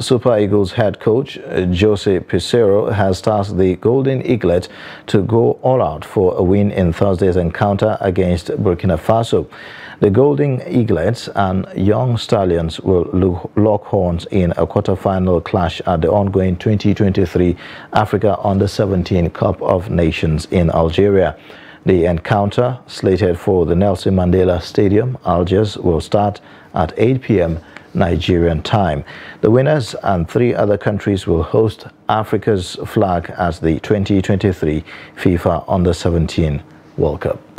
Super Eagles head coach uh, Jose Peseiro has tasked the Golden Eaglet to go all out for a win in Thursday's encounter against Burkina Faso. The Golden Eaglets and Young Stallions will lock horns in a quarter-final clash at the ongoing 2023 Africa Under-17 Cup of Nations in Algeria. The encounter, slated for the Nelson Mandela Stadium, Algiers, will start at 8 p.m. Nigerian time. The winners and three other countries will host Africa's flag at the 2023 FIFA Under-17 World Cup.